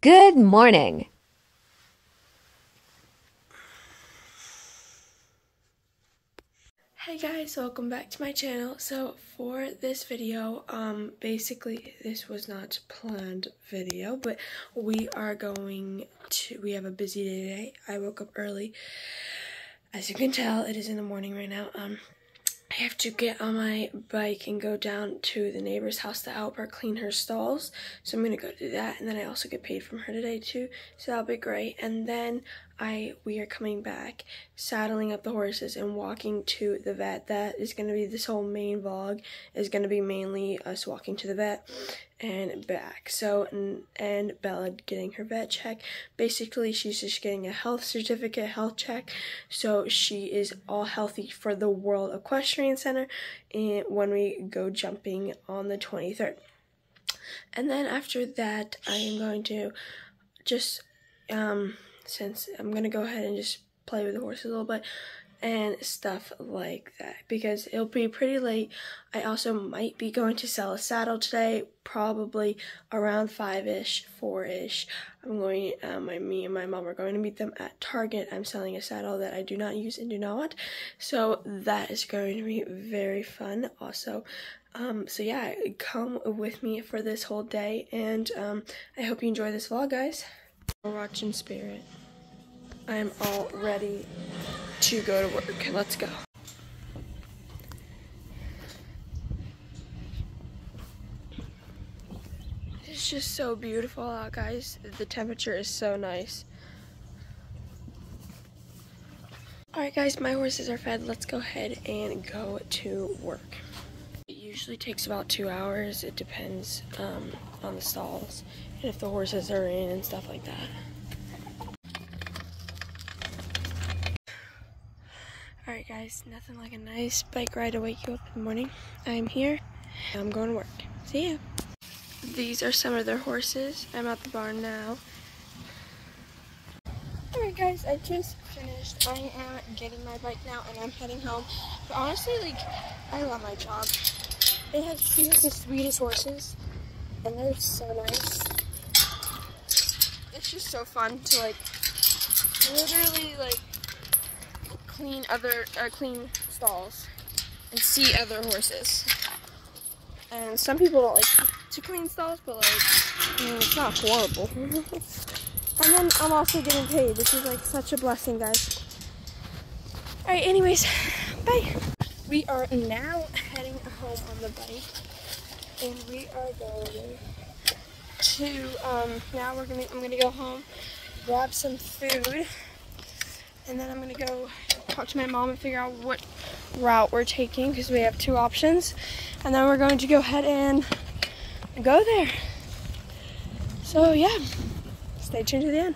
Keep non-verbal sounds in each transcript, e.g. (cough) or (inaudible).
Good morning. Hey guys, welcome back to my channel. So for this video, um, basically this was not planned video, but we are going to, we have a busy day today. I woke up early. As you can tell, it is in the morning right now. Um, have to get on my bike and go down to the neighbor's house to help her clean her stalls. So I'm gonna go do that, and then I also get paid from her today too. So that'll be great. And then I we are coming back, saddling up the horses and walking to the vet. That is gonna be this whole main vlog is gonna be mainly us walking to the vet and back. So and, and Bella getting her vet check. Basically, she's just getting a health certificate, health check. So she is all healthy for the World Equestrian Center and when we go jumping on the 23rd. And then after that, I am going to just um since I'm gonna go ahead and just play with the horses a little bit and stuff like that because it'll be pretty late. I also might be going to sell a saddle today, probably around five ish, four ish. I'm going. Um, my me and my mom are going to meet them at Target. I'm selling a saddle that I do not use and do not want, so that is going to be very fun. Also. Um, so yeah, come with me for this whole day, and um, I hope you enjoy this vlog, guys. Watching Spirit. I am all ready to go to work. Let's go. It's just so beautiful out, guys. The temperature is so nice. Alright guys, my horses are fed. Let's go ahead and go to work. It usually takes about two hours. It depends um, on the stalls and if the horses are in and stuff like that. Alright guys, nothing like a nice bike ride to wake you up in the morning. I'm here. I'm going to work. See ya. These are some of their horses. I'm at the barn now. Alright guys, I just finished. I am getting my bike now and I'm heading home. But honestly, like, I love my job. It has, the sweetest horses and they're so nice. It's just so fun to like, literally like, clean other uh, clean stalls and see other horses. And some people don't like to clean stalls, but like, it's not horrible. (laughs) and then I'm also getting paid. This is like such a blessing, guys. All right, anyways, bye. We are now heading home on the bike, and we are going to. Um, now we're gonna. I'm gonna go home, grab some food, and then I'm gonna go talk to my mom and figure out what route we're taking because we have two options. And then we're going to go ahead and go there. So yeah, stay tuned to the end.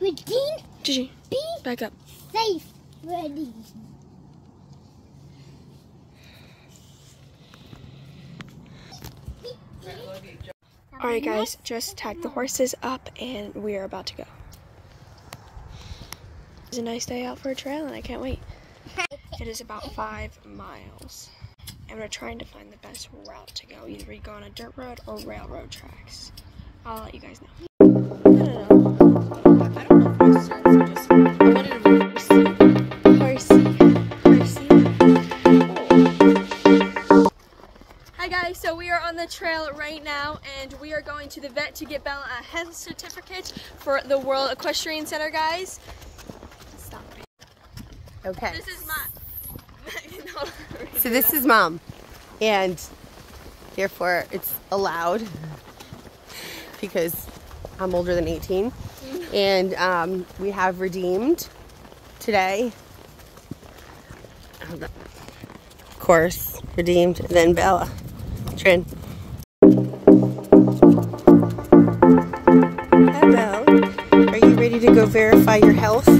Redeem, Gigi, be back up. safe, ready. Alright guys, just tacked the horses up and we are about to go. It's a nice day out for a trail and I can't wait. It is about five miles. And we're trying to find the best route to go. Either we go on a dirt road or railroad tracks. I'll let you guys know. Right now and we are going to the vet to get Bella a health certificate for the World Equestrian Center, guys. Stop. Okay. This is my. (laughs) No, (laughs) So this is mom, and therefore it's allowed (laughs) because I'm older than 18, and um, we have redeemed today. Of course, redeemed. Then Bella, Trin. Verify your health?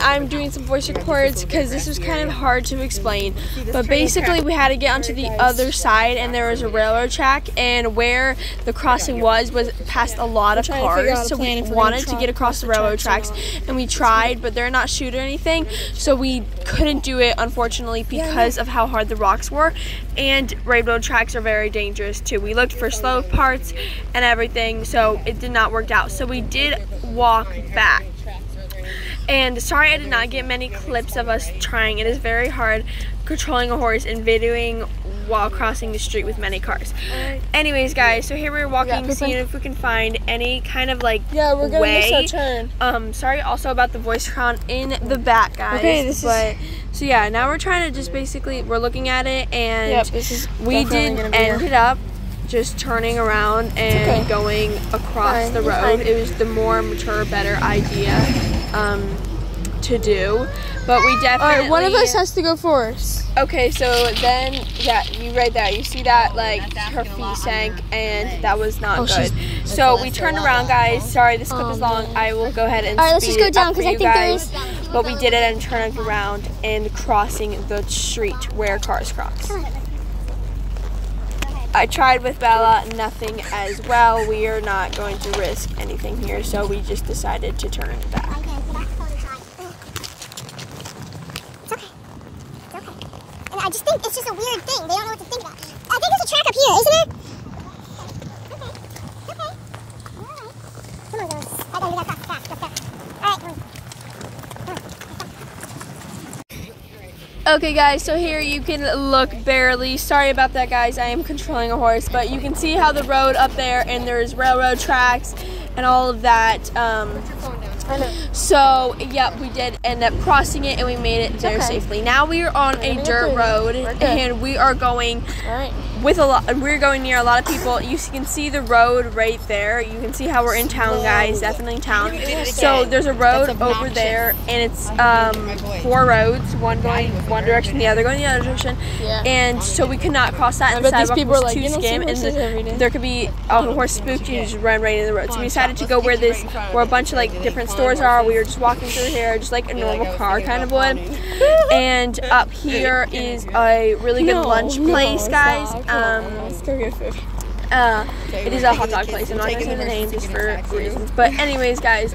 I'm doing some voice records because this was kind of hard to explain. But basically, we had to get onto the other side, and there was a railroad track, and where the crossing was was past a lot of trying to figure out cars. So we wanted gonna get across the railroad tracks tracks, or not. and we tried, but they're not shoot or anything. So we couldn't do it, unfortunately, because of how hard the rocks were. And railroad tracks are very dangerous too. We looked for slow parts and everything, so it did not work out. So we did walk back. And sorry I did not get many clips of us trying. It is very hard controlling a horse and videoing while crossing the street with many cars. Anyways, guys, so here we're walking, Pippin. seeing if we can find any kind of like Yeah, we're gonna way. miss our turn. Um, sorry also about the voice crown in the back, guys. Okay, this is- so yeah, now we're trying to just basically we're looking at it and Yep, this is we did be ended up just turning around and okay. going across Fine, the road. It was the more mature, better idea um, to do. But we All definitely right, one of us has to go first. Okay, so then yeah, you right there. You see that like her feet sank and that was not Oh, good. So we turned around, guys. Sorry, this clip Oh, is long. I will go ahead and All right, let's speed just go down, up 'cause for I you think guys. is- But we did it and turning around and crossing the street where cars cross. I tried with Bella, nothing as well. We are not going to risk anything here, so we just decided to turn back. It's okay. It's okay. And I just think it's just a weird thing. They don't know what to think about. I think there's a track up here, isn't there? Okay. Guys, so here you can look barely. Sorry about that, guys. I am controlling a horse, but you can see how the road up there and there's railroad tracks and all of that. Um, so, yep, we did end up crossing it and we made it there okay. safely. Now we are on a dirt road and we are going All right. With a lot we're going near a lot of people. You can see the road right there. You can see how we're in town guys. Definitely in town. So there's a road over there and it's um four roads one going one direction the other going the other direction. Yeah. and so we could not cross that I and the these sidewalk people was are like, too you don't skim and horses every day. the, there could be a horse spooked you just run right into the road. So we decided to go where this where a bunch of like different stores are. we were just walking through here just like a normal car kind of would. and up here (laughs) is a really good lunch place guys stop. Come on, um let's go get food. uh, it is a hot dog place. I'm not gonna say the name just for reasons. But anyways, guys,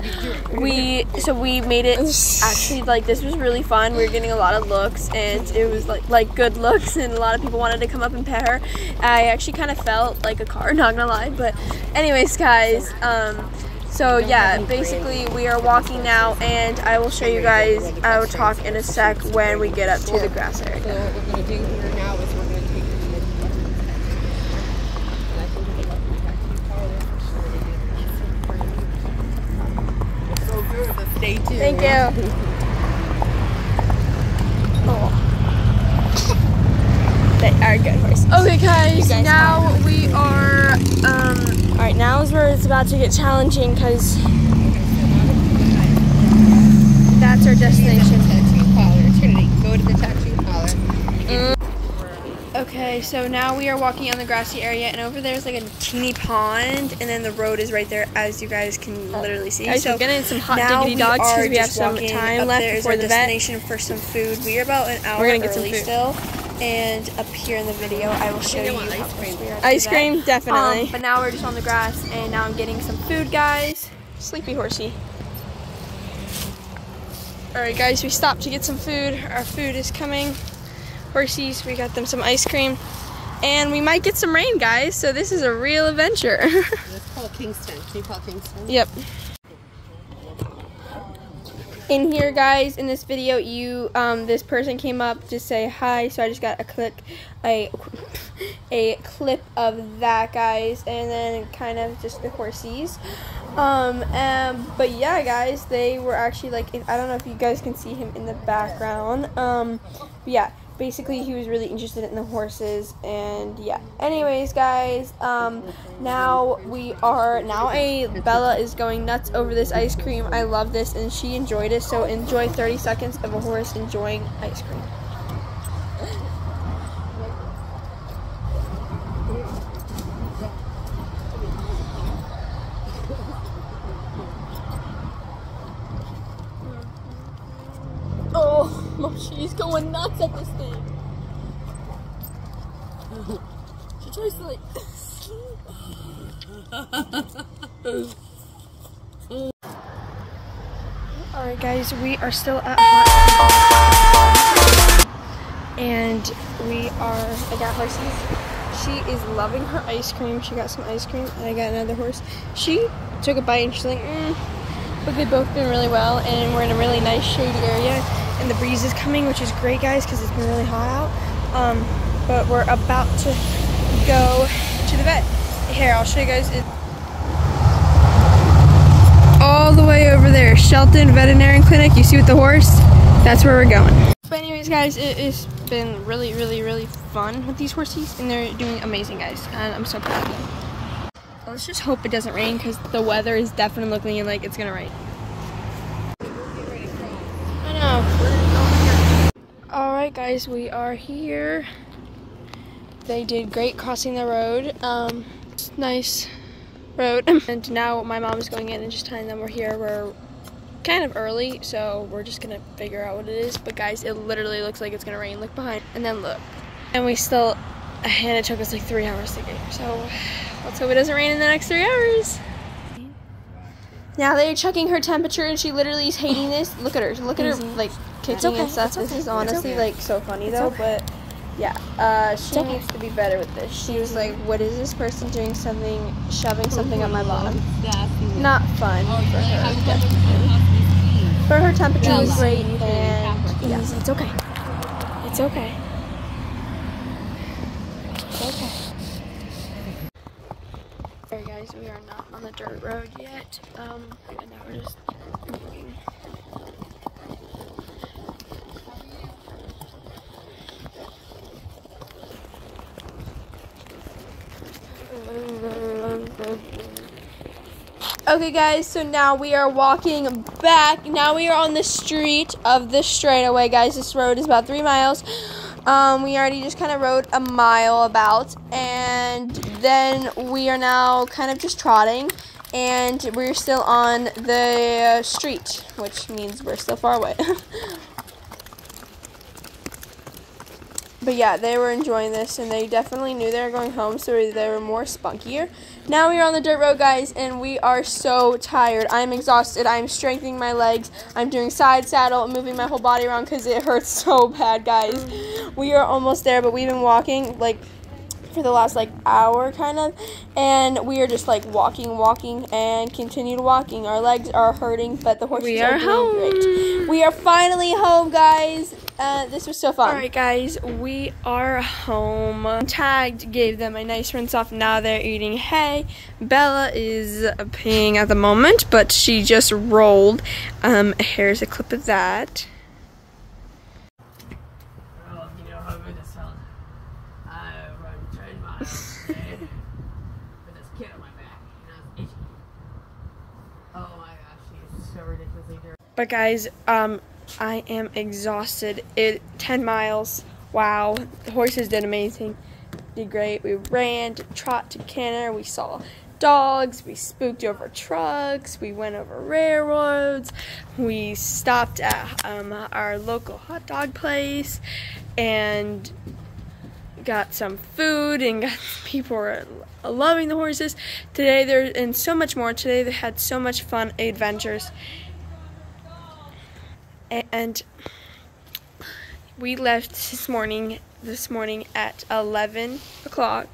we so we made it. (laughs) Actually, like this was really fun. We were getting a lot of looks, and it was like like good looks, and a lot of people wanted to come up and pet her. I actually kind of felt like a car, (laughs) not gonna lie. But anyways, guys, um. So yeah, basically we are walking now, and I will show you guys. I will talk in a sec when we get up to the grass area. So what we're gonna do here now is we're gonna take them to the and I think we're gonna go back to the car there for sure. It's so good, but stay tuned. Thank you. They are good horses. Okay, guys. Now we are um All right, now is where it's about to get challenging because that's our destination. Okay, so now we are walking on the grassy area and over there's like a teeny pond and then the road is right there as you guys can literally see. guys, so we're getting some hot diggity we dogs because we have some time left there is before the vet. destination for some food. We are about an hour We're gonna get some early food. still. And up here in the video, I will show you ice cream. we Ice cream, definitely. Um, but now we're just on the grass, and now I'm getting some food, guys. Sleepy horsey. All right, guys, we stopped to get some food. Our food is coming. Horsies, we got them some ice cream. And we might get some rain, guys, so this is a real adventure. (laughs) Let's call Kingston. Can you call Kingston? yep. in here guys in this video you um this person came up to say hi so i just got a click a (laughs) a clip of that guys and then kind of just the horsies um and but yeah guys they were actually like i don't know if you guys can see him in the background um yeah basically he was really interested in the horses and yeah. Anyways guys um now we are now a bella is going nuts over this ice cream. I love this and she enjoyed it so enjoy 30 seconds of a horse enjoying ice cream She's going nuts at this thing. She tries to like. Alright guys, we are still at and we are I got horses. She is loving her ice cream. She got some ice cream and I got another horse. She took a bite and she's like, mm. but they've both been really well and we're in a really nice shady area and the breeze is coming which is great guys because it's been really hot out. Um, but we're about to go to the vet. Here, I'll show you guys all the way over there, Shelton Veterinarian Clinic. You see with the horse? That's where we're going. But anyways, guys, it has been really, really, really fun with these horses, and they're doing amazing, guys. And I'm so proud of them. Let's just hope it doesn't rain because the weather is definitely looking like it's gonna rain. I know. All right, guys, we are here. They did great crossing the road. Um, nice road. (laughs) And now my mom is going in and just telling them we're here. We're kind of early, so we're just gonna figure out what it is. But guys, it literally looks like it's gonna rain. Look behind, and then look. And we still, and it took us like three hours to get here. So let's hope it doesn't rain in the next three hours. Now they're checking her temperature, and she literally is hating this. Look at her. Look at her, like kicking okay, and stuff. This is honestly okay. like so funny though, but. Yeah, uh, she okay. needs to be better with this. She was like, "What is this person doing? Something, shoving something on my bottom." Not fun for her. definitely. But her temperature was great, and yeah, It's okay. It's okay. It's okay. Alright, guys, we are not on the dirt road yet. Um, and now we're just Okay, guys, so now we are walking back. Now we are on the street of the straightaway, guys. This road is about three miles. Um, we already just kind of rode a mile about, and then we are now kind of just trotting, and we're still on the street, which means we're still far away. (laughs) But yeah, they were enjoying this and they definitely knew they were going home, so they were more spunkier. Now we are on the dirt road, guys, and we are so tired. I'm exhausted. I'm strengthening my legs. I'm doing side saddle, moving my whole body around because it hurts so bad, guys. We are almost there, but we've been walking like for the last like hour kind of and we are just like walking walking and continued walking our legs are hurting but the horses We are, are home. great we are finally home guys uh, this was so fun All right, guys, we are home. Tagged gave them a nice rinse off. Now they're eating hay. Bella is peeing at the moment, but she just rolled. Um, here's a clip of that. Well, you know how good this sounds. I run 10 miles a day with this kid on my back, and I was itching. My gosh, she's so ridiculously dirty. But guys, um, I am exhausted. It 10 miles. Wow, the horses did amazing. Did great. We ran to trot to canter. We saw dogs. We spooked over trucks. We went over railroads. We stopped at um, our local hot dog place and got some food and got (laughs) people were loving the horses. Today they're and so much more. Today they had so much fun adventures and we left this morning this morning at 11 o'clock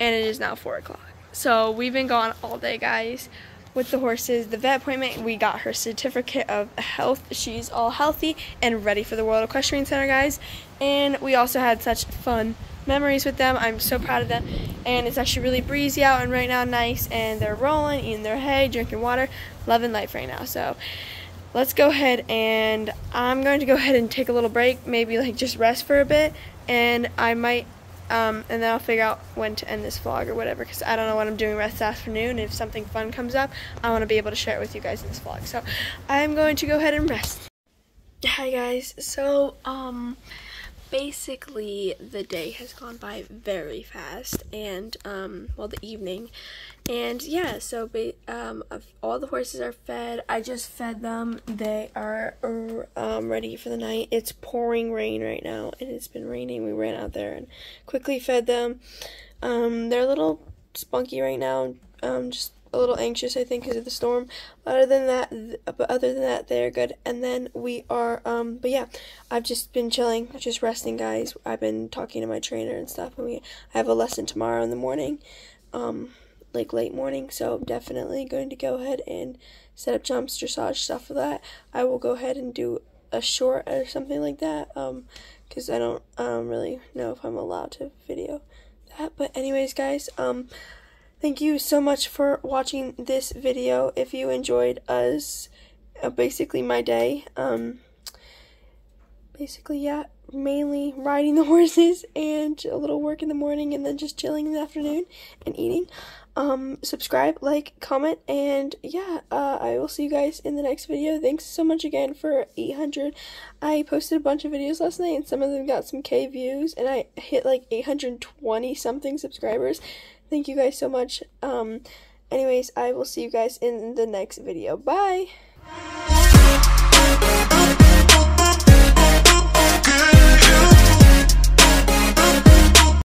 and it is now 4 o'clock. So we've been gone all day guys with the horses the vet appointment. We got her certificate of health. She's all healthy and ready for the world equestrian center guys. And we also had such fun memories with them. I'm so proud of them. And it's actually really breezy out and right now nice and they're rolling eating their hay drinking water loving life right now. So let's go ahead and I'm going to go ahead and take a little break, maybe like just rest for a bit, and I might, um, and then I'll figure out when to end this vlog or whatever, because I don't know what I'm doing rest this afternoon. If something fun comes up, I want to be able to share it with you guys in this vlog. So I'm going to go ahead and rest. Hi guys, so um, basically the day has gone by very fast and um well the evening. And yeah so um all the horses are fed i just fed them. They are um, ready for the night. It's pouring rain right now and it's been raining. We ran out there and quickly fed them. Um they're a little spunky right now um just a little anxious, I think, because of the storm. Other than that, th- but other than that, they're good. And then we are, um, but yeah, I've just been chilling, just resting, guys. I've been talking to my trainer and stuff, and we I have a lesson tomorrow in the morning, um, like late morning. So definitely going to go ahead and set up jumps, dressage stuff for that. I will go ahead and do a short or something like that, um, because I don't um really know if I'm allowed to video that. But anyways, guys, um. Thank you so much for watching this video. If you enjoyed us, uh, basically my day, um, basically, yeah, mainly riding (laughs) the horses and a little work in the morning and then just chilling in the afternoon and eating. Um, subscribe, like, comment, and yeah, uh, I will see you guys in the next video. Thanks so much again for 800. I posted a bunch of videos last night and some of them got some K views and I hit like 820 something subscribers. Thank you guys so much. Um, anyways, I will see you guys in the next video. Bye!